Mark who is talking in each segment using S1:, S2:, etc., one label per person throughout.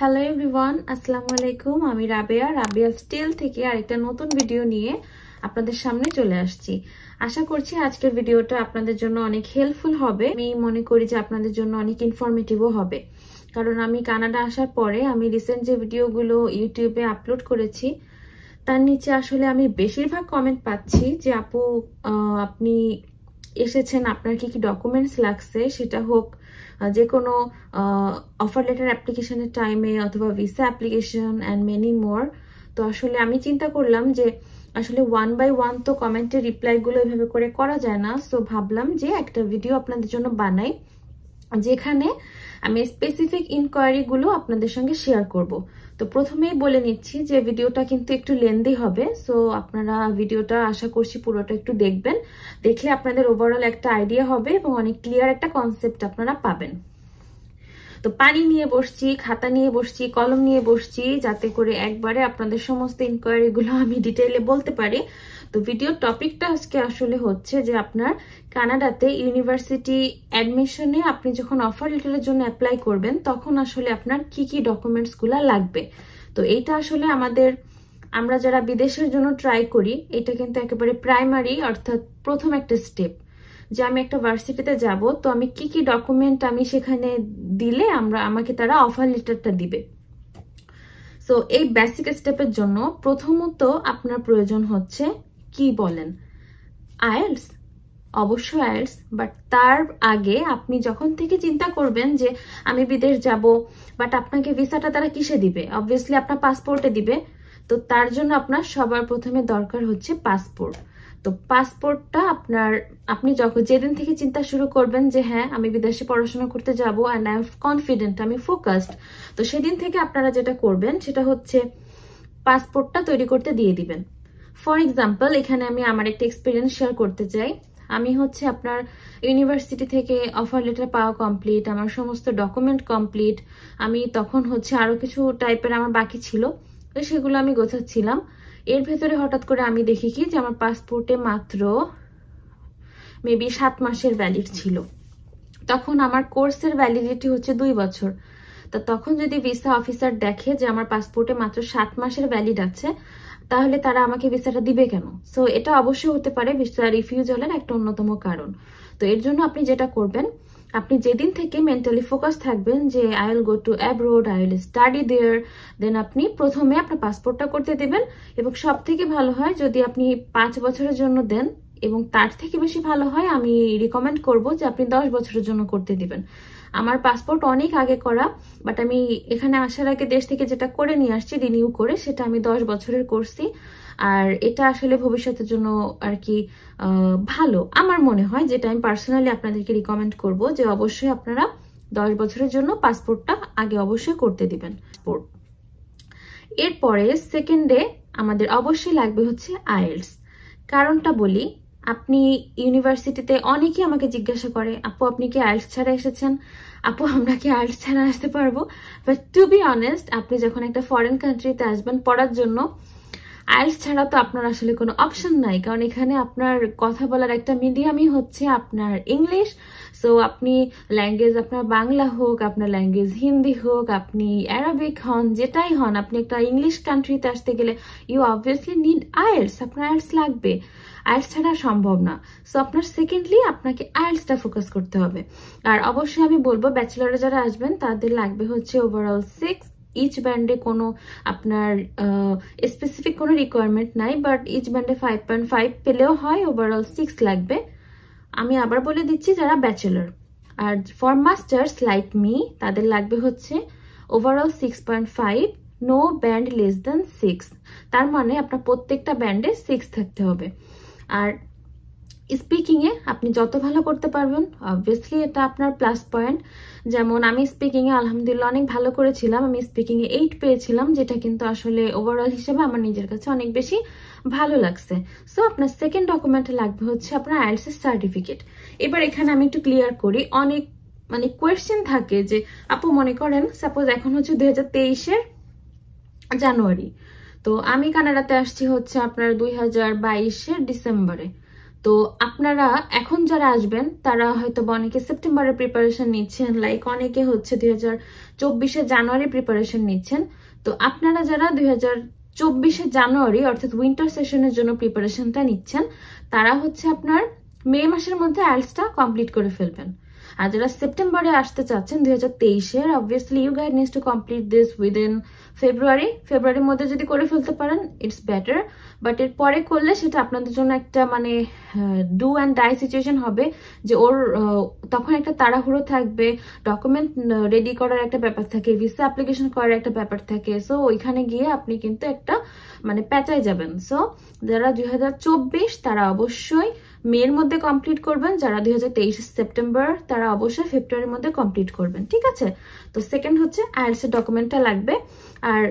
S1: Hello everyone আসসালামু আলাইকুম, আমি রাবেয়া। রাবেয়া স্টিল থেকে আরেকটা নতুন ভিডিও নিয়ে আপনাদের সামনে চলে আসছি। আশা করছি আজকের ভিডিওটা আপনাদের জন্য অনেক হেল্পফুল হবে। আমি মনে করি যে আপনাদের জন্য অনেক ইনফরমেটিভও হবে। কারণ আমি কানাডা আসার পরে আমি রিসেন্ট যে ভিডিওগুলো ইউটিউবে আপলোড করেছি, তার নিচে আসলে আমি বেশিরভাগ কমেন্ট পাচ্ছি যে, আপু আপনি এসেছেন, আপনার কি কি ডকুমেন্টস লাগছে? সেটা হোক যে কোনো অফার লেটার অ্যাপ্লিকেশনের টাইমে অথবা visa application and many more তো আসলে আমি চিন্তা করলাম যে আসলে ওয়ান বাই ওয়ান তো কমেন্টের রিপ্লাইগুলো এভাবে করে করা যায় না। সো ভাবলাম যে একটা ভিডিও আপনাদের জন্য বানাই, যেখানে আমি স্পেসিফিক ইনকোয়ারিগুলো আপনাদের সঙ্গে শেয়ার করব। তো প্রথমেই বলে নিচ্ছি যে ভিডিওটা কিন্তু একটু লেন্দি হবে সো আপনারা ভিডিওটা আশা করছি পুরোটা একটু দেখবেন। দেখলে আপনাদের ওভারঅল একটা আইডিয়া হবে এবং অনেক ক্লিয়ার একটা কনসেপ্ট আপনারা পাবেন। তো পানি নিয়ে বসছি, খাতা নিয়ে বসছি, কলম নিয়ে বসছি, যাতে করে একবারে আপনাদের সমস্ত ইনকোয়ারিগুলো আমি ডিটেইলে বলতে পারি। তো ভিডিওর টপিকটা আজকে আসলে হচ্ছে যে আপনার কানাডাতে ইউনিভার্সিটি অ্যাডমিশনে আপনি যখন অফার লেটারের জন্য অ্যাপ্লাই করবেন, তখন আসলে আপনার কি কি ডকুমেন্টসগুলো লাগবে। তো এইটা আসলে আমাদের, আমরা যারা বিদেশের জন্য ট্রাই করি, এটা কিন্তু একেবারে প্রাইমারি অর্থাৎ প্রথম একটা স্টেপ যে আমি একটা ভার্সিটিতে যাব, তো আমি কি কি ডকুমেন্ট আমি সেখানে দিলে আমরা, আমাকে তারা অফার লেটারটা দিবে। সো এই বেসিক স্টেপের জন্য প্রথমত আপনার প্রয়োজন হচ্ছে কি বলেন? আয়েলস, অবশ্যই আয়েলস বাট তার আগে আপনি যখন থেকে চিন্তা করবেন যে আমি বিদেশ যাব বাট আপনাকে ভিসাটা তারা কিসে দিবে? অবভিয়াসলি আপনার পাসপোর্টে দিবে। তো তার জন্য আপনার সবার প্রথমে দরকার হচ্ছে পাসপোর্ট তো পাসপোর্টটা আপনার, আপনি যখন যেদিন থেকে চিন্তা শুরু করবেন যে হ্যাঁ আমি বিদেশে পড়াশোনা করতে যাব অ্যান্ড আই এম কনফিডেন্ট আমি ফোকাসড তো সেদিন থেকে আপনারা যেটা করবেন সেটা হচ্ছে পাসপোর্টটা তৈরি করতে দিয়ে দিবেন। ফর এক্সাম্পল এখানে আমি আমার একটা এক্সপিরিয়েন্স শেয়ার করতে চাই। আমি হচ্ছে আপনার ইউনিভার্সিটি থেকে অফার লেটার পাওয়া কমপ্লিট আমার সমস্ত ডকুমেন্ট কমপ্লিট আমি তখন হচ্ছে আরও কিছু টাইপের আমার বাকি ছিল, তো সেগুলো আমি গোছাচ্ছিলাম। এর ভেতরে হঠাৎ করে আমি দেখি কি যে আমার পাসপোর্টে মাত্র মেবি সাত মাসের ভ্যালিড ছিল। তখন আমার কোর্সের ভ্যালিডিটি হচ্ছে দুই বছর। তা তখন যদি ভিসা অফিসার দেখে যে আমার পাসপোর্টে মাত্র সাত মাসের ভ্যালিড আছে তাহলে তারা আমাকে ভিসাটা দিবে কেন? সো এটা অবশ্যই হতে পারে ভিসা রিফিউজালের একটা অন্যতম কারণ। তো এর জন্য আপনি যেটা করবেন, আপনি যেদিন থেকে মেন্টালি ফোকাস থাকবেন যে I will go to abroad I will study there then আপনি প্রথমে আপনার পাসপোর্টটা করতে দেবেন এবং সব থেকে ভালো হয় যদি আপনি পাঁচ বছরের জন্য দেন এবং তার থেকে বেশি ভালো হয়, আমি রিকমেন্ড করব যে আপনি দশ বছরের জন্য করতে দিবেন। আমার পাসপোর্ট অনেক আগে করা বাট আমি এখানে আসার আগে দেশ থেকে যেটা করে নিয়ে আসছি রিনিউ করে, সেটা আমি দশ বছরের করছি আর এটা আসলে ভবিষ্যতের জন্য আর কি ভালো। আমার মনে হয় যেটা আমি পার্সোনালি আপনাদেরকে রিকমেন্ড করব যে অবশ্যই আপনারা দশ বছরের জন্য পাসপোর্টটা আগে অবশ্যই করতে দিবেন। স্পোর্ট এরপরে সেকেন্ডে আমাদের অবশ্যই লাগবে হচ্ছে আইএলস কারণটা বলি আপনি ইউনিভার্সিটিতে অনেকেই আমাকে জিজ্ঞাসা করে, আপু, আপনি কি আইএলস ছাড়া এসেছেন? আপু, আমরা কি আইএলস ছাড়া আসতে পারব? বাট টু বি অনেস্ট আপনি যখন একটা ফরেন কান্ট্রিতে আসবেন পড়ার জন্য আইএলস ছাড়া তো আপনার আসলে কোনো অপশন নাই। কারণ এখানে আপনার কথা বলার একটা মিডিয়ামই হচ্ছে আপনার ইংলিশ সো আপনি ল্যাঙ্গুয়েজ আপনার বাংলা হোক, আপনার ল্যাঙ্গুয়েজ হিন্দি হোক, আপনি অ্যারাবিক হন, যেটাই হন, আপনি একটা ইংলিশ কান্ট্রিতে আসতে গেলে ইউ অবভিয়াসলি নিড আইএলস আপনার আইএলস লাগবে। আইএলস ছাড়া সম্ভব না। সো আপনার সেকেন্ডলি আপনাকে আইএলসটা ফোকাস করতে হবে। আর অবশ্যই আমি বলব ব্যাচেলারে যারা আসবেন, তাদের লাগবে হচ্ছে ওভারঅল সিক্স ইচ ব্যান্ডে কোনো আপনার স্পেসিফিক কোনো রিকোয়ারমেন্ট নাই বাট ইচ ব্যান্ডে ফাইভ পয়েন্ট ফাইভ পেলেও হয় ওভারঅল সিক্স লাগবে। আমি আবার বলে দিচ্ছি যারা ব্যাচেলার আর ফর মাস্টার্স লাইক মি তাদের লাগবে হচ্ছে overall six point five no band less than six তার মানে আপনার প্রত্যেকটা ব্যান্ডে সিক্স থাকতে হবে। আর স্পিকিংয়ে আপনি যত ভালো করতে পারবেন অবভিয়াসলি এটা আপনার প্লাস পয়েন্ট যেমন আমি স্পিকিংয়ে আলহামদুলিল্লাহ অনেক ভালো করেছিলাম, আমি স্পিকিংয়ে এইট পেয়েছিলাম, যেটা কিন্তু আসলে ওভারঅল হিসেবে আমার নিজের কাছে অনেক বেশি ভালো লাগছে। সো আপনার সেকেন্ড ডকুমেন্টে লাগবে হচ্ছে আপনার আইএলসের সার্টিফিকেট এবার এখানে আমি একটু ক্লিয়ার করি, অনেক মানে কোয়েশ্চেন থাকে যে, আপু মনে করেন সাপোজ এখন হচ্ছে দুই হাজার জানুয়ারি তো আমি কানাডাতে আসছি হচ্ছে আপনার দুই হাজার বাইশের ডিসেম্বরে। তো আপনারা এখন যারা আসবেন, তারা হয়তো অনেকে সেপ্টেম্বরে প্রিপারেশন নিচ্ছেন লাইক অনেকে হচ্ছে দুই হাজার চব্বিশে জানুয়ারি প্রিপারেশন নিচ্ছেন। তো আপনারা যারা দুই হাজার চব্বিশে জানুয়ারি, অর্থাৎ উইন্টার সেশনের জন্য প্রিপারেশনটা নিচ্ছেন, তারা হচ্ছে আপনার মে মাসের মধ্যে আইলসটা কমপ্লিট করে ফেলবেন। আর যারা সেপ্টেম্বরে আসতে চাচ্ছেন, দুই হাজার তেইশের obviously you guys need to complete this within February ফেব্রুয়ারির মধ্যে যদি করে ফেলতে পারেন ইটস বেটার বাট এর পরে করলে সেটা আপনাদের জন্য একটা মানে ডু অ্যান্ড ডাই সিচুয়েশন হবে, যে ওর তখন একটা তাড়াহুড়ো থাকবে ডকুমেন্ট রেডি করার একটা ব্যাপার থাকে ভিসা অ্যাপ্লিকেশন করার একটা ব্যাপার থাকে। সো ওইখানে গিয়ে আপনি কিন্তু একটা মানে প্যাচাই যাবেন। সো যারা দুই হাজার চব্বিশ, তারা অবশ্যই মের মধ্যে কমপ্লিট করবেন, যারা দুই সেপ্টেম্বর, তারা অবশ্যই ফেব্রুয়ারির মধ্যে কমপ্লিট করবেন, ঠিক আছে? তো সেকেন্ড হচ্ছে আইএলস এর ডকুমেন্টটা লাগবে। আর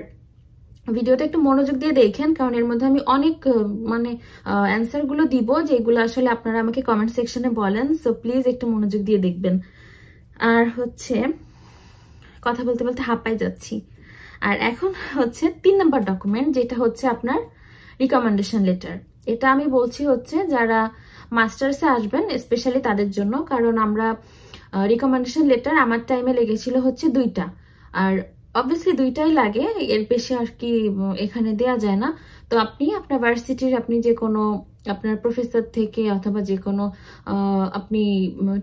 S1: ভিডিওটা একটু মনোযোগ দিয়ে দেখেন, কারণ এর মধ্যে আমি অনেক মানে অ্যান্সারগুলো দিব, যেগুলো আসলে আপনারা আমাকে কমেন্ট সেকশনে বলেন সো প্লিজ একটু মনোযোগ দিয়ে দেখবেন। আর হচ্ছে, কথা বলতে বলতে হাঁপাই যাচ্ছি। আর এখন হচ্ছে তিন নম্বর ডকুমেন্ট যেটা হচ্ছে আপনার রিকমেন্ডেশন লেটার এটা আমি বলছি হচ্ছে, যারা মাস্টার্সে আসবেন স্পেশালি তাদের জন্য, কারণ আমরা রিকমেন্ডেশন লেটার আমার টাইমে লেগেছিল হচ্ছে দুইটা। আর অবভিয়াসলি দুইটাই লাগে, এর বেশি আর কি এখানে দেয়া যায় না। তো আপনি আপনার ভার্সিটির আপনি যে কোনো, আপনার প্রফেসর থেকে অথবা যে কোনো আপনি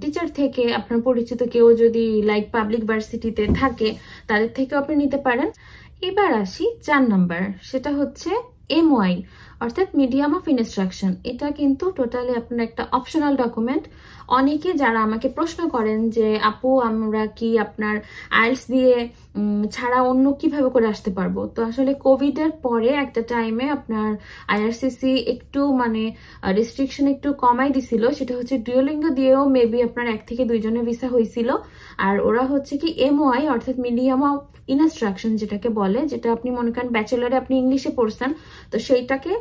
S1: টিচার থেকে আপনার পরিচিত কেউ যদি লাইক পাবলিক ভার্সিটিতে থাকে, তাদের থেকেও আপনি নিতে পারেন। এবার আসি চার নাম্বার সেটা হচ্ছে এম এমওয়াই অর্থাৎ মিডিয়াম অফ ইনস্ট্রাকশন এটা কিন্তু টোটালি আপনার একটা অপশনাল ডকুমেন্ট অনেকে যারা আমাকে প্রশ্ন করেন যে, আপু, আমরা কি আপনার আইলস দিয়ে ছাড়া অন্য কীভাবে করে আসতে পারব? তো আসলে কোভিড এর পরে একটা টাইমে আপনার আইআরসিসি একটু মানে রেস্ট্রিকশন একটু কমাই দিছিল। সেটা হচ্ছে ডুয়োলিঙ্গ দিয়েও মেবি আপনার এক থেকে দুইজনের ভিসা হয়েছিল আর ওরা হচ্ছে কি এমওআই অর্থাৎ মিডিয়াম অফ ইনস্ট্রাকশন যেটাকে বলে, যেটা আপনি মনে করেন ব্যাচেলারে আপনি ইংলিশে পড়ছেন, তো সেইটাকে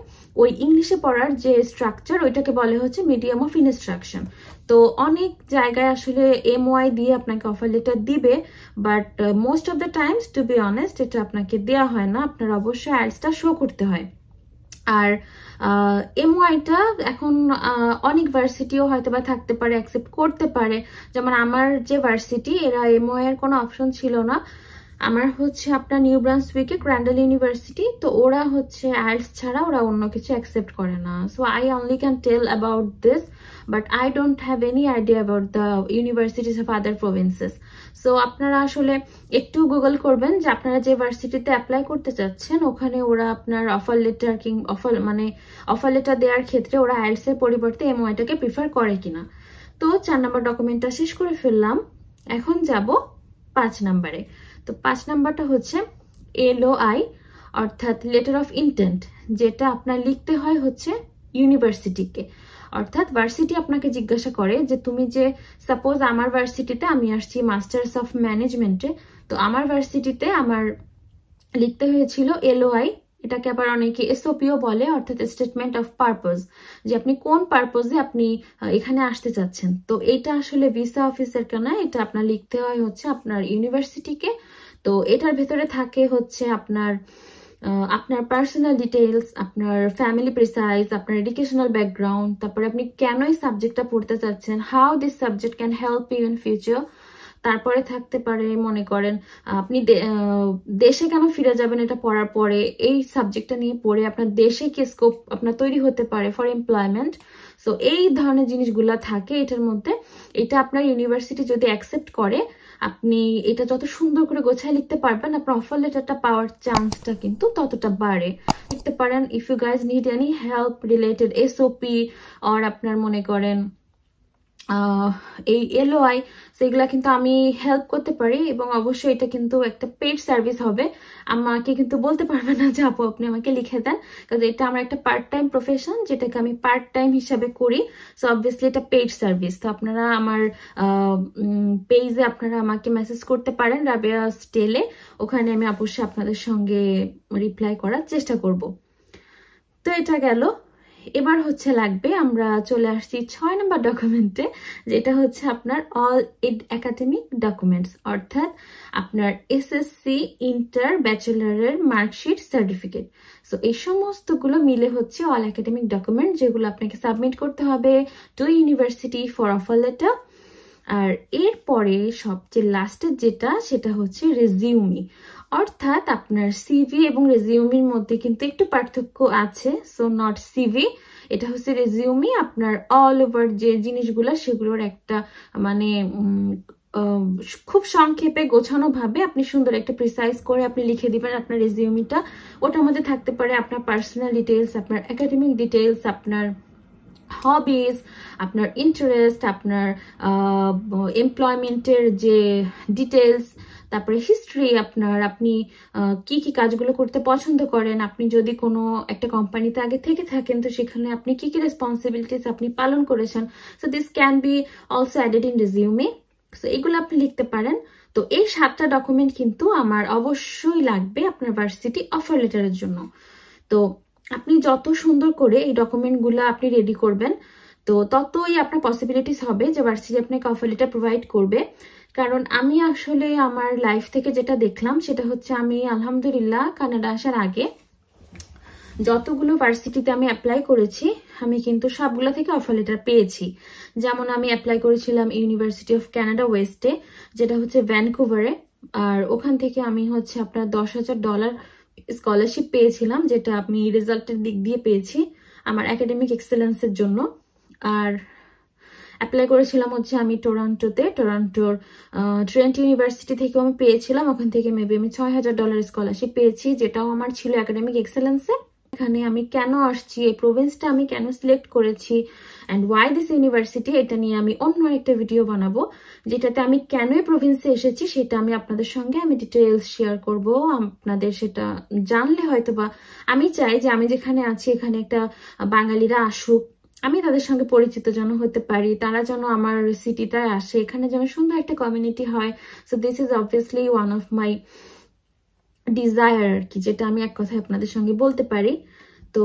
S1: ওই ইংলিশে পড়ার যে স্ট্রাকচার ওইটাকে বলে হচ্ছে মিডিয়াম অফ ইনস্ট্রাকশন তো অনেক জায়গায় আসলে এমওয়াই দিয়ে আপনাকে অফার লেটার দিবে but most of the times to be honest এটা আপনাকে দেওয়া হয় না। আপনার অবশ্যই অ্যাডসটা শো করতে হয়। আর এমওয়াইটা এখন অনেক ভার্সিটিও হয়তো বা থাকতে পারে অ্যাকসেপ্ট করতে পারে। যেমন আমার যে ভার্সিটি এরা এমওয়াই এর কোনো অপশন ছিল না। আমার হচ্ছে আপনার নিউ ব্রান্সউইকে ক্র্যান্ডেল ইউনিভার্সিটি তো ওরা হচ্ছে আইলস ছাড়া ওরা অন্য কিছু অ্যাকসেপ্ট করে না। So I only can tell about this but I don't have any idea about the universities of other provinces so আপনারা আসলে একটু গুগল করবেন যে আপনারা যে ভার্সিটিতে অ্যাপ্লাই করতে চাচ্ছেন, ওখানে ওরা আপনার অফার লেটার কিং অফার মানে অফার লেটার দেওয়ার ক্ষেত্রে ওরা আইলস এর পরিবর্তে এমওয়াইটাকে প্রিফার করে কিনা। তো, চার নম্বর ডকুমেন্টটা শেষ করে ফেললাম। এখন যাব পাঁচ নাম্বারে তো পাঁচ নাম্বারটা হচ্ছে এলও আই অর্থাৎ লেটার অফ ইন্টেন্ট যেটা আপনার লিখতে হয় হচ্ছে ইউনিভার্সিটিকে অর্থাৎ ভার্সিটি আপনাকে জিজ্ঞাসা করে যে, তুমি যে সাপোজ আমার ভার্সিটিতে আমি আসছি মাস্টার্স অফ ম্যানেজমেন্টে তো আমার ভার্সিটিতে আমার লিখতে হয়েছিল এলওআই এটাকে আবার অনেকে এসওপিও বলে, অর্থাৎ স্টেটমেন্ট অফ পারপোজ যে আপনি কোন পারপোজে আপনি এখানে আসতে চাচ্ছেন। তো এটা আসলে ভিসা অফিসের কেনা এটা আপনার লিখতে হয় হচ্ছে আপনার ইউনিভার্সিটিকে তো এটার ভেতরে থাকে হচ্ছে আপনার আপনার পার্সোনাল ডিটেলস আপনার ফ্যামিলি প্রিসাইজ আপনার এডুকেশনাল ব্যাকগ্রাউন্ড তারপরে আপনি কেন এই সাবজেক্টটা পড়তে চাচ্ছেন how this subject can help you in future তারপরে থাকতে পারে, মনে করেন, আপনি দেশে কেন ফিরে যাবেন এটা পড়ার পরে, এই সাবজেক্টটা নিয়ে পড়ে আপনার দেশে কি স্কোপ আপনার তৈরি হতে পারে ফর এমপ্লয়মেন্ট সো এই ধরনের জিনিসগুলা থাকে, এটার মধ্যে, এটা আপনার ইউনিভার্সিটি যদি অ্যাকসেপ্ট করে, আপনি এটা যত সুন্দর করে গোছায় লিখতে পারবেন, আপনার অফার লেটারটা পাওয়ার চান্সটা কিন্তু ততটা বাড়ে। লিখতে পারেন if you guys need any help related SOP আর আপনার মনে করেন এই এলওআই সেগুলা কিন্তু আমি হেল্প করতে পারি এবং অবশ্যই এটা কিন্তু একটা পেড সার্ভিস হবে। আমাকে কিন্তু বলতে পারবে না যে আপু, আপনি আমাকে লিখে দেন। কারণ এটা আমার একটা পার্ট টাইম প্রফেশন যেটাকে আমি পার্ট টাইম হিসাবে করি। সো অবভিয়াসলি এটা পেড সার্ভিস তো আপনারা আমার পেজে আপনারা আমাকে মেসেজ করতে পারেন রাবিয়া স্টেলে ওখানে আমি অবশ্যই আপনাদের সঙ্গে রিপ্লাই করার চেষ্টা করব। তো এটা গেল। এবার হচ্ছে লাগবে, আমরা চলে আসছি ছয় নম্বর ডকুমেন্টে যেটা হচ্ছে আপনার অল এড একাডেমিক ডকুমেন্টস অর্থাৎ আপনার এসএসসি ইন্টার ব্যাচেলারের মার্কশিট সার্টিফিকেট সো এই সমস্তগুলো মিলে হচ্ছে অল একাডেমিক ডকুমেন্ট যেগুলো আপনাকে সাবমিট করতে হবে to university for offer letter আর এরপরে সবচেয়ে লাস্টের যেটা, সেটা হচ্ছে রেজিউমি অর্থাৎ আপনার সিভি এবং রেজিউমির মধ্যে কিন্তু একটু পার্থক্য আছে সো নট সিভি এটা হচ্ছে রেজিউমি আপনার অল ওভার যে জিনিসগুলো সেগুলোর একটা মানে খুব সংক্ষেপে গোছানো ভাবে আপনি সুন্দর একটা প্রিসাইজ করে আপনি লিখে দিবেন আপনার রেজিউমিটা ওটার মধ্যে থাকতে পারে আপনার পার্সোনাল ডিটেলস আপনার একাডেমিক ডিটেলস আপনার হবিজ আপনার ইন্টারেস্ট আপনার এমপ্লয়মেন্টের যে ডিটেলস তারপরে হিস্ট্রি আপনার আপনি কি কি কাজগুলো করতে পছন্দ করেন? আপনি যদি কোনো একটা কোম্পানিতে আগে থেকে থাকেন, তো সেখানে আপনি কি কি রেসপন্সিবিলিটিস আপনি পালন করেছেন? So this can be also added in resume so এগুলো আপনি লিখতে পারেন। তো এই সাতটা ডকুমেন্ট কিন্তু আমার অবশ্যই লাগবে আপনার ভার্সিটি অফার লেটারের জন্য। তো আপনি যত সুন্দর করে এই ডকুমেন্টগুলো আপনি রেডি করবেন, তো ততই আপনার পসিবিলিটিস হবে যে ভার্সিটি আপনাকে অফার লেটার প্রোভাইড করবে। কারণ আমি আসলে আমার লাইফ থেকে যেটা দেখলাম, সেটা হচ্ছে আমি, আলহামদুলিল্লাহ, কানাডা আসার আগে যতগুলো ভার্সিটিতে আমি অ্যাপ্লাই করেছি, আমি কিন্তু সবগুলো থেকে অফার লেটার পেয়েছি। যেমন আমি অ্যাপ্লাই করেছিলাম ইউনিভার্সিটি অফ ক্যানাডা ওয়েস্টে যেটা হচ্ছে ভ্যানকুভারে আর ওখান থেকে আমি হচ্ছে আপনার দশ হাজার ডলার স্কলারশিপ পেয়েছিলাম, যেটা আমি রেজাল্টের দিক দিয়ে পেয়েছি আমার একাডেমিক এক্সেলেন্সের জন্য। আর অ্যাপ্লাই করেছিলাম হচ্ছে আমি টরন্টোতে টরন্টোর ট্রেন্ট ইউনিভার্সিটি থেকেও আমি পেয়েছিলাম। ওখান থেকে মেবি আমি ছয় হাজার ডলার স্কলারশিপ পেয়েছি, যেটাও আমার ছিল একাডেমিক এক্সেলেন্সে এখানে আমি কেন আসছি, এই প্রভিন্সটা আমি কেন সিলেক্ট করেছি অ্যান্ড ওয়াই দিস ইউনিভার্সিটি এটা নিয়ে আমি অন্য একটা ভিডিও বানাবো, যেটাতে আমি কেন এই প্রভিন্সে এসেছি, সেটা আমি আপনাদের সঙ্গে আমি ডিটেলস শেয়ার করব। আপনাদের সেটা জানলে হয়তো বা আমি চাই যে আমি যেখানে আছি, এখানে একটা বাঙালিরা আসুক আমি তাদের সঙ্গে পরিচিত যেন হতে পারি, তারা যেন আমার সিটিটায় আসে। এখানে যেন সুন্দর একটা কমিউনিটি হয়। So this is obviously one of my desire আর কি, যেটা আমি এক কথায় আপনাদের সঙ্গে বলতে পারি। তো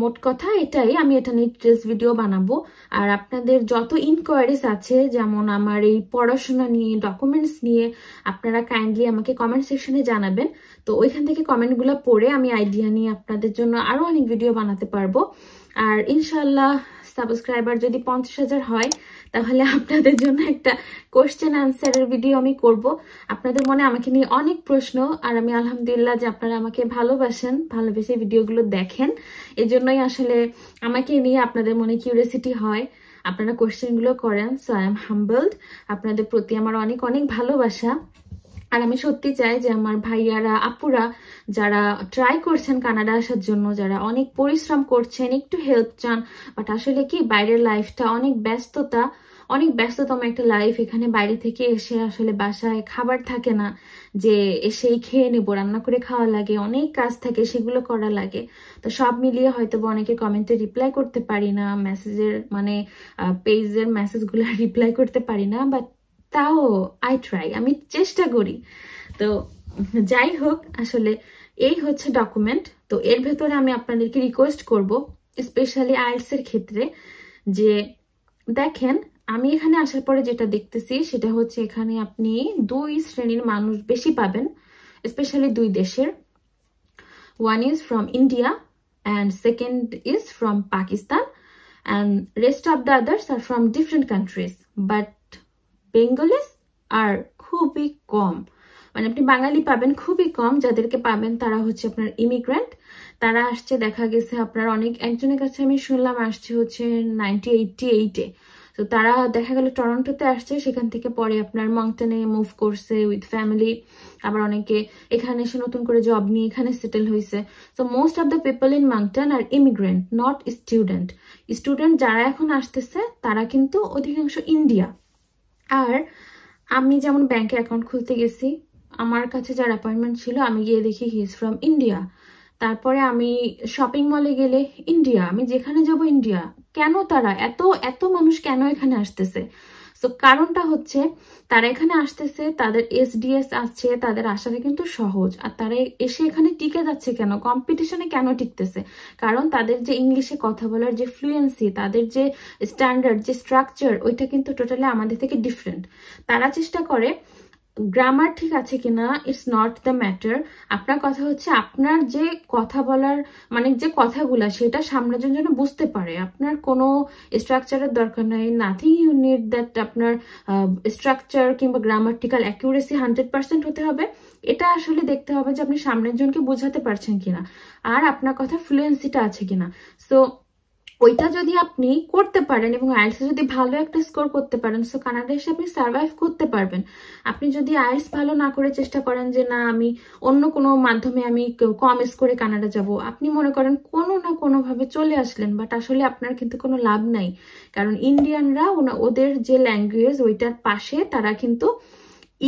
S1: মোট কথা এটাই, আমি এটা নিয়ে ডিটেলস ভিডিও বানাবো। আর আপনাদের যত ইনকোয়ারিজ আছে, যেমন আমার এই পড়াশোনা নিয়ে ডকুমেন্টস নিয়ে, আপনারা কাইন্ডলি আমাকে কমেন্ট সেকশনে জানাবেন। তো, ওইখান থেকে কমেন্টগুলো পড়ে আমি আইডিয়া নিয়ে আপনাদের জন্য আরও অনেক ভিডিও বানাতে পারব। আর ইনশাল্লাহ সাবস্ক্রাইবার যদি পঞ্চাশ হাজার হয়, তাহলে আপনাদের জন্য একটা কোশ্চেন আনসারের ভিডিও আমি করব। আপনাদের মনে আমাকে নিয়ে অনেক প্রশ্ন, আর আমি আলহামদুলিল্লাহ যে আপনারা আমাকে ভালোবাসেন, ভালোবেসে ভিডিওগুলো দেখেন এই জন্যই আসলে আমাকে নিয়ে আপনাদের মনে কিউরিয়াসিটি হয়। আপনারা কোশ্চেনগুলো করেন সো আই এম হাম্বলড আপনাদের প্রতি আমার অনেক অনেক ভালোবাসা। আর আমি সত্যি চাই যে আমার ভাইয়ারা, আপুরা যারা ট্রাই করছেন কানাডা আসার জন্য, যারা অনেক পরিশ্রম করছেন, একটু হেল্প চান বাট আসলে কি বাইরের লাইফটা অনেক ব্যস্ততা, অনেক ব্যস্ততম একটা লাইফ এখানে বাইরে থেকে এসে আসলে বাসায় খাবার থাকে না, যে এসেই খেয়ে নেব, রান্না করে খাওয়া লাগে, অনেক কাজ থাকে, সেগুলো করা লাগে। তো সব মিলিয়ে হয়তো অনেকে কমেন্টে রিপ্লাই করতে পারি না মেসেজের মানে পেজের মেসেজগুলো রিপ্লাই করতে পারি না বাট তাও আই ট্রাই আমি চেষ্টা করি। তো যাই হোক, আসলে এই হচ্ছে ডকুমেন্ট তো এর ভেতরে আমি আপনাদেরকে রিকোয়েস্ট করব স্পেশালি আইএলস এর ক্ষেত্রে, যে দেখেন, আমি এখানে আসার পরে যেটা দেখতেছি, সেটা হচ্ছে এখানে আপনি দুই শ্রেণির মানুষ বেশি পাবেন স্পেশালি দুই দেশের। One is from India and second is from Pakistan and rest of the others are from different countries but Bengalis are খুবই কম। মানে আপনি বাঙালি পাবেন খুবই কম, যাদেরকে পাবেন তারা হচ্ছে আপনার ইমিগ্রেন্ট তারা আসছে, দেখা গেছে আপনার অনেক, একজনের কাছে আমি শুনলাম আসছে হচ্ছে নাইনটি এইটটি এইটে তো তারা দেখা গেল টরন্টোতে আসছে, সেখান থেকে পরে আপনার মংটনে মুভ করছে উইথ ফ্যামিলি আবার অনেকে এখানে এসে নতুন করে জব নিয়ে এখানে সেটেল হয়েছে। তো most of the people in Moncton are immigrant not student student যারা এখন আসতেছে, তারা কিন্তু অধিকাংশ ইন্ডিয়া আর আমি যেমন ব্যাংকে অ্যাকাউন্ট খুলতে গেছি, আমার কাছে যার অ্যাপয়েন্টমেন্ট ছিল, আমি গিয়ে দেখি হি ইজ ফ্রম ইন্ডিয়া তারপরে আমি শপিং মলে গেলে ইন্ডিয়া আমি যেখানে যাব ইন্ডিয়া কেন তারা? এত এত মানুষ কেন এখানে আসতেছে? তো কারণটা হচ্ছে তারা এখানে আসতেছে, তাদের এসডিএস আসছে তাদের আসাটা কিন্তু সহজ। আর তারা এসে এখানে টিকে যাচ্ছে কেন? কম্পিটিশনে কেন টিকতেছে? কারণ তাদের যে ইংলিশে কথা বলার যে ফ্লুয়েন্সি তাদের যে স্ট্যান্ডার্ড যে স্ট্রাকচার ওইটা কিন্তু টোটালি আমাদের থেকে ডিফারেন্ট তারা চেষ্টা করে গ্রামার ঠিক আছে কিনা ইটস নট দ্য ম্যাটার আপনার কথা হচ্ছে আপনার যে কথা বলার মানে যে কথাগুলা সেটা সামনের জন্য বুঝতে পারে। আপনার কোনো স্ট্রাকচারের দরকার নাই নাথিং ইউ নিড দ্যাট আপনার স্ট্রাকচার কিংবা গ্রামার্টিক্যাল অ্যাকিউরেসি হান্ড্রেড পার্সেন্ট হতে হবে। এটা আসলে দেখতে হবে যে আপনি সামনের জনকে বোঝাতে পারছেন কিনা। আর আপনার কথা ফ্লুয়েন্সিটা আছে কিনা। সো ওইটা যদি আপনি করতে পারেন এবং আইএলস যদি ভালো একটা স্কোর করতে পারেন সো কানাডা এসে আপনি সার্ভাইভ করতে পারবেন। আপনি যদি আইএলস ভালো না করে চেষ্টা করেন যে, না, আমি অন্য কোনো মাধ্যমে আমি কম স্কোরে কানাডা যাব। আপনি মনে করেন কোনো না কোনোভাবে চলে আসলেন বাট আসলে আপনার কিন্তু কোনো লাভ নাই। কারণ ইন্ডিয়ানরা ওদের যে ল্যাঙ্গুয়েজ ওইটার পাশে তারা কিন্তু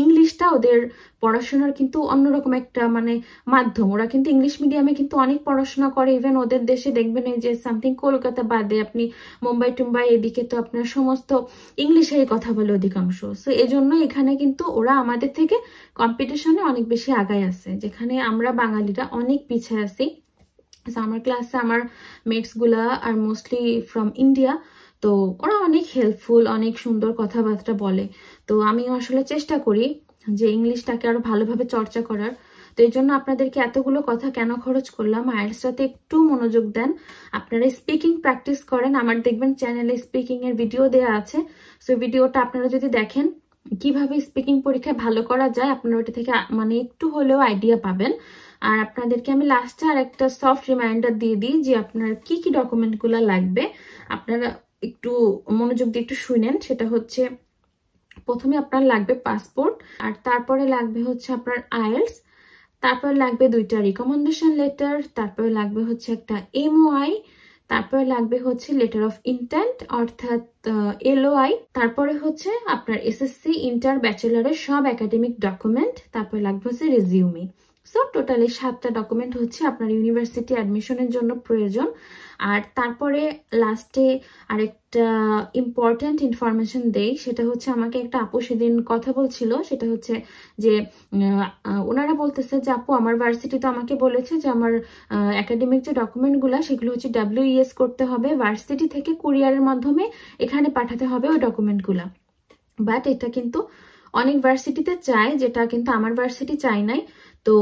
S1: ইংলিশটা ওদের পড়াশোনার কিন্তু অন্যরকম একটা মানে মাধ্যম। ওরা কিন্তু ইংলিশ মিডিয়ামে কিন্তু অনেক পড়াশোনা করে। ইভেন ওদের দেশে দেখবেন এই যে সামথিং কলকাতা বাদে আপনি মুম্বাই টুম্বাই এদিকে তো আপনার সমস্ত ইংলিশেই কথা বলে অধিকাংশ। সো এই জন্য এখানে কিন্তু ওরা আমাদের থেকে কম্পিটিশনে অনেক বেশি আগায় আছে যেখানে আমরা বাঙালিরা অনেক পিছিয়ে আছি। আমার ক্লাসে আমার মেটসগুলা আর মোস্টলি ফ্রম ইন্ডিয়া তো ওরা অনেক হেল্পফুল অনেক সুন্দর কথাবার্তা বলে। তো আমি আসলে চেষ্টা করি যে ইংলিশটাকে আরও ভালোভাবে চর্চা করার। তো এই জন্য আপনাদেরকে এতগুলো কথা কেন খরচ করলাম? আয়ার্সটাতে একটু মনোযোগ দেন। আপনারা স্পিকিং প্র্যাকটিস করেন। আমার দেখবেন চ্যানেলে স্পিকিং এর ভিডিও দেওয়া আছে। সো ভিডিওটা আপনারা যদি দেখেন, কীভাবে স্পিকিং পরীক্ষায় ভালো করা যায়, আপনারা ওটা থেকে মানে একটু হলেও আইডিয়া পাবেন। আর আপনাদেরকে আমি লাস্টে আর একটা সফট রিমাইন্ডার দিয়ে দিই যে আপনার কি কি ডকুমেন্টগুলো লাগবে। আপনারা একটু মনোযোগ দিয়ে একটু শুনেন সেটা হচ্ছে প্রথমে আপনার লাগবে পাসপোর্ট, আর তারপরে লাগবে হচ্ছে আপনার আইএলস, তারপরে লাগবে দুইটা রিকমেন্ডেশন লেটার, তারপরে লাগবে হচ্ছে একটা এমওআই, তারপরে লাগবে হচ্ছে লেটার অফ ইন্টেন্ট, অর্থাৎ এলওআই, তারপরে হচ্ছে আপনার এসএসসি, ইন্টার, ব্যাচেলারের সব একাডেমিক ডকুমেন্ট, তারপরে লাগবে হচ্ছে রেজিউমি। সো, টোটালি সাতটা ডকুমেন্ট হচ্ছে আপনার ইউনিভার্সিটি অ্যাডমিশনের জন্য প্রয়োজন। আর তারপরে লাস্টে আরেকটা ইম্পর্ট্যান্ট ইনফরমেশন দেই, সেটা হচ্ছে আমাকে একটা আপু সেদিন কথা বলছিল, সেটা হচ্ছে যে ওনারা বলতেছে যে, আপু, আমার ভার্সিটি তো আমাকে বলেছে যে, আমার একাডেমিক যে ডকুমেন্টগুলো সেগুলো হচ্ছে ডাব্লিউইএস করতে হবে। ভার্সিটি থেকে কুরিয়ারের মাধ্যমে এখানে পাঠাতে হবে ওই ডকুমেন্টগুলা বাট এটা কিন্তু অনেক ভার্সিটিতে চায়, যেটা কিন্তু আমার ভার্সিটি চাই নাই। তো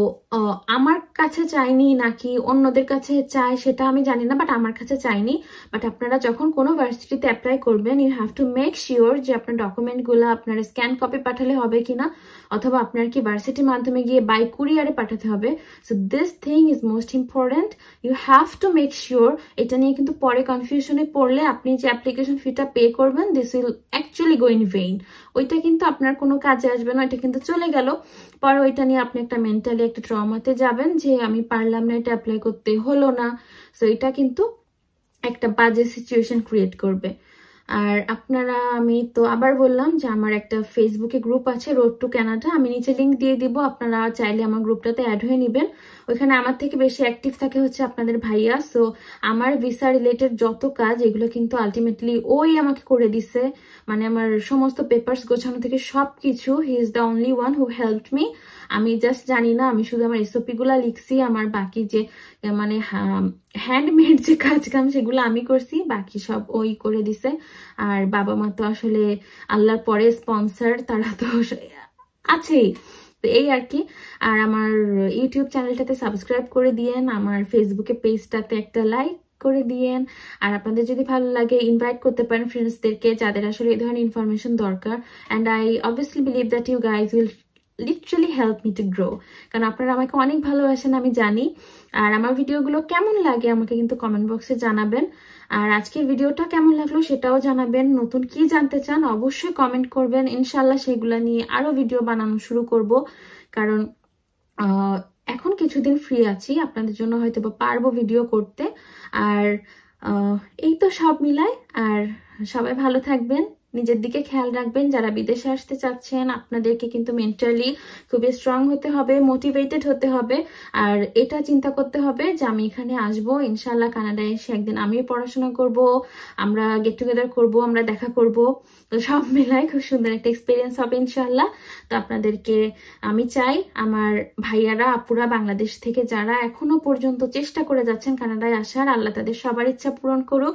S1: আমার কাছে চাইনি নাকি অন্যদের কাছে চাই সেটা আমি জানি না বাট আমার কাছে চাইনি। বাট আপনারা যখন কোনো ভার্সিটিতে অ্যাপ্লাই করবেন you have to make sure যে আপনার ডকুমেন্টগুলো আপনার স্ক্যান কপি পাঠালে হবে কিনা, অথবা আপনার কি ভার্সিটির মাধ্যমে গিয়ে বাই কুরিয়ারে পাঠাতে হবে। So this thing is most important you have to make sure এটা নিয়ে কিন্তু পরে কনফিউশনে পড়লে আপনি যে অ্যাপ্লিকেশন ফিটা পে করবেন this will actually go in vain ওইটা কিন্তু আপনার কোনো কাজে আসবে না, ওইটা কিন্তু চলে গেল। পর ওইটা নিয়ে আপনি একটা মেন্টালি একটা ট্রমাতে যাবেন যে আমি পারলাম না, এটা অ্যাপ্লাই করতে হলো না। সো এটা কিন্তু একটা বাজে সিচুয়েশন ক্রিয়েট করবে। আর আপনারা, আমি তো আবার বললাম যে আমার একটা ফেসবুকে গ্রুপ আছে রোড টু ক্যানাডা আমি নিচে লিঙ্ক দিয়ে দিব, আপনারা চাইলে আমার গ্রুপটাতে অ্যাড হয়ে নেবেন। ওইখানে আমার থেকে বেশি অ্যাক্টিভ থাকে হচ্ছে আপনাদের ভাইয়া। সো আমার ভিসা রিলেটেড যত কাজ, এগুলো কিন্তু আলটিমেটলি ওই আমাকে করে দিছে। মানে আমার সমস্ত পেপার্স গোছানো থেকে সব কিছু he is the only one who help me আমি জাস্ট জানি না, আমি শুধু আমার এসওপি গুলা লিখছি, আমার বাকি যে মানে হ্যান্ডমেড যে কাজ কাম সেগুলো আমি করছি, বাকি সব ওই করে দিছে। আর বাবা মা তো আসলে আল্লাহর পরে স্পন্সার তারা তো আছেই। এই আর কি। আর আমার ইউটিউব চ্যানেলটাতে সাবস্ক্রাইব করে দিয়েন, আমার ফেসবুকে পেজটাতে একটা লাইক করে দিয়েন। আর আপনাদের যদি ভালো লাগে ইনভাইট করতে পারেন ফ্রেন্ডসদেরকে যাদের আসলে এই ধরনের ইনফরমেশন দরকার। And I obviously believe that you guys will literally help me to grow কারণ আপনারা আমাকে অনেক ভালোবাসেন, আমি জানি। আর আমার ভিডিওগুলো কেমন লাগে আমাকে কিন্তু কমেন্ট বক্সে জানাবেন। আর আজকের ভিডিওটা কেমন লাগল সেটাও জানাবেন। নতুন কি জানতে চান অবশ্যই কমেন্ট করবেন। ইনশাল্লাহ সেগুলো নিয়ে আরও ভিডিও বানানো শুরু করব। কারণ এখন কিছুদিন ফ্রি আছি। আপনাদের জন্য হয়তো বা পারব ভিডিও করতে। আর এই তো সব মিলায়। আর সবাই ভালো থাকবেন। নিজের দিকে খেয়াল রাখবেন। যারা বিদেশে আসতে চাচ্ছেন, আপনাদেরকে কিন্তু মেন্টালি খুবই স্ট্রং হতে হবে মোটিভেটেড হতে হবে। আর এটা চিন্তা করতে হবে যে আমি এখানে আসব ইনশাল্লাহ কানাডায় এসে একদিন আমিও পড়াশোনা করব, আমরা গেট টুগেদার করব, আমরা দেখা করব। সব মেলায় খুব সুন্দর একটা এক্সপিরিয়েন্স হবে ইনশাল্লাহ তো আপনাদেরকে আমি চাই আমার ভাইয়ারা, আপুরা বাংলাদেশ থেকে যারা এখনও পর্যন্ত চেষ্টা করে যাচ্ছেন কানাডায় আসার, আল্লাহ তাদের সবার ইচ্ছা পূরণ করুক।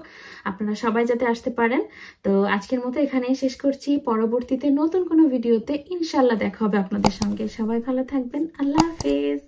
S1: আপনারা সবাই যাতে আসতে পারেন। তো আজকের মতো এখানেই শেষ করছি। পরবর্তীতে নতুন কোনো ভিডিওতে ইনশাল্লাহ দেখা হবে আপনাদের সঙ্গে। সবাই ভালো থাকবেন। আল্লাহ হাফেজ।